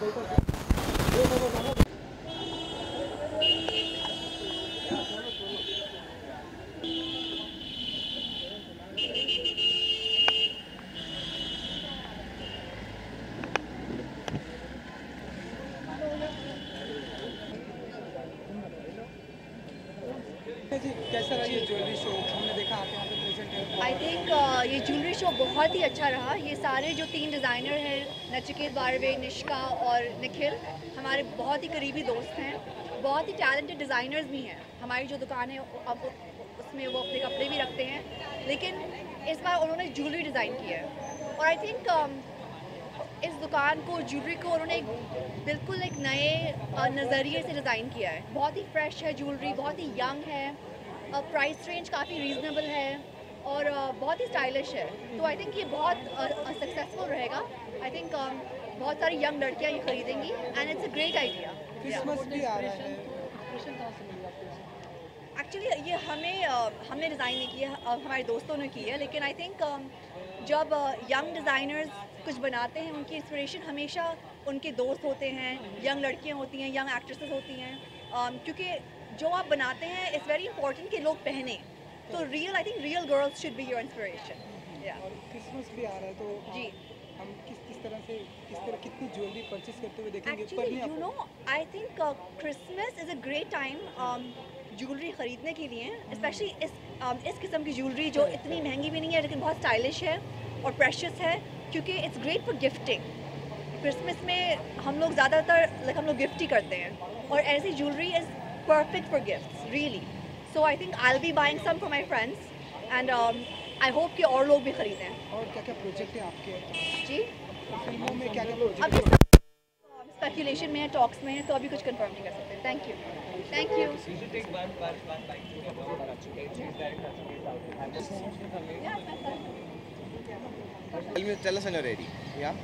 जी कैसा रहा ये ज्वेलरी शो हमने देखा आप यहाँ पे प्रेजेंट है आई थिंक uh, ये ज्वेलरी शो बहुत ही अच्छा रहा। ये सारे जो तीन डिज़ाइनर हैं नचिकेत बारवे निष्का और निखिल हमारे बहुत ही करीबी दोस्त हैं। बहुत ही टैलेंटेड डिज़ाइनर्स भी हैं। हमारी जो दुकान है अब उसमें वो अपने कपड़े भी रखते हैं। लेकिन इस बार उन्होंने ज्वेलरी डिज़ाइन की है। और आई थिंक इस दुकान को ज्वेलरी को उन्होंने एक बिल्कुल एक नए नज़रिए से डिज़ाइन किया है। बहुत ही फ्रेश है ज्वेलरी बहुत ही यंग है। प्राइस रेंज काफ़ी रीज़नेबल है। और बहुत ही स्टाइलिश है। तो आई थिंक ये बहुत सक्सेसफुल रहेगा। आई थिंक बहुत सारी यंग लड़कियाँ ये खरीदेंगी and it's a great idea Christmas भी आ रहा है। एक्चुअली ये हमें हमने डिज़ाइन नहीं की है। हमारे दोस्तों ने की है लेकिन आई थिंक जब यंग डिज़ाइनर्स कुछ बनाते हैं उनकी इंस्पिरेशन हमेशा उनके दोस्त होते हैं यंग लड़कियाँ होती हैं यंग एक्ट्रेसेस होती हैं। क्योंकि जो आप बनाते हैं इट्स वेरी इंपॉर्टेंट कि लोग पहने। तो real I think real girls should be your inspiration और क्रिसमस भी आ रहा है तो जी। हम किस किस तरह से किस तरह कितनी ज्वेलरी परचेज करते हुए देखेंगे? नहीं you know I think Christmas is a great time jewellery ख़रीदने के लिए स्पेशली इस um, इस किस्म की ज्वेलरी जो इतनी महँगी भी नहीं है लेकिन बहुत स्टाइलिश है और प्रेशियस है क्योंकि it's great for gifting Christmas में हम लोग ज़्यादातर लाइक हम लोग गिफ्ट ही करते हैं और ऐसी jewellery is perfect for gifts really so I think I be buying some for my friends and I hope कि और लोग भी ख़रीदें। और क्या क्या प्रोजेक्ट हैं आपके? जी? फ़िल्मों में क्या क्या अभी स्पेकुलेशन में है टॉक्स में है तो अभी कुछ कंफर्म नहीं कर सकते। Thank you thank you Tell me, tell us when you're ready. Yeah.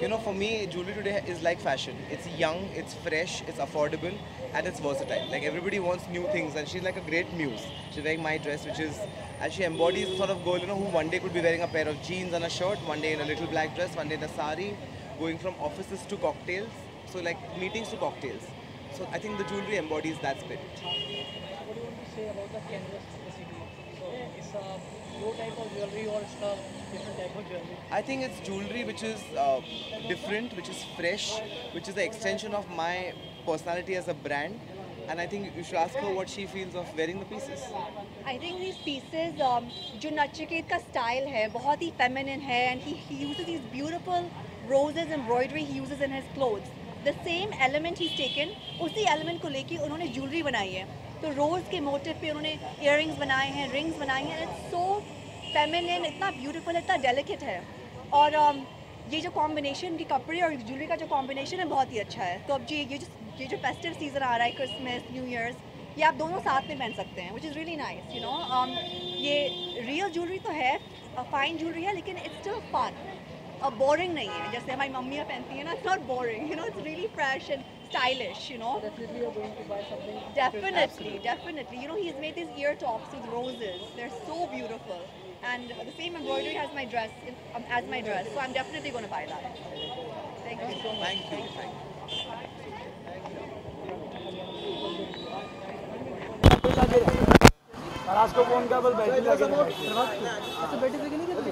You know, for me, jewelry today is like fashion. It's young, it's fresh, it's affordable, and it's versatile. Like everybody wants new things, and she's like a great muse. She's wearing my dress, which is, and she embodies the sort of girl, you know, who one day could be wearing a pair of jeans and a shirt, one day in a little black dress, one day in a sari, going from offices to cocktails. So like meetings to cocktails. So I think the jewelry embodies that spirit. what do you want to say about the canvas? So it's a low type of jewelry or it's a different type of jewelry? I think it's jewelry which is uh, different, which is fresh, which is the extension of my personality as a brand. And I think you should ask her what she feels of wearing the pieces. I think these pieces um, जो नचिकेत का style है बहुत ही feminine है and he, he uses these beautiful roses embroidery he uses in his clothes same element he's taken उसी element को लेके उन्होंने jewelry बनाई है। तो रोज़ के मोटिव पे उन्होंने earrings बनाए हैं रिंग्स बनाई हैं and सो feminine इतना है इतना delicate है। और um, ये जो कॉम्बिनेशन के कपड़े और ज्वेलरी का जो कॉम्बिनेशन है बहुत ही अच्छा है। तो अब जी ये जो ये जो फेस्टिव सीज़न आ रहा है क्रिसमस न्यू ईयर्स ये आप दोनों साथ में पहन सकते हैं which is really nice you know ये रियल ज्वेलरी तो है फाइन ज्वेलरी है लेकिन इट्स स्टिल फन बोरिंग नहीं है जैसे हमारी मम्मियाँ पहनती हैं ना it's not boring you know it's really fresh and stylish you know Definitely you're going to buy something. definitely definitely you know he's made these ear tops with roses they're so beautiful and the same embroidery has my dress um, as my dress so i'm definitely going to buy that thank you so much Thank you. Thank you. Maharaj को phone कर बस बैठी लगे अच्छा बेटी से नहीं करती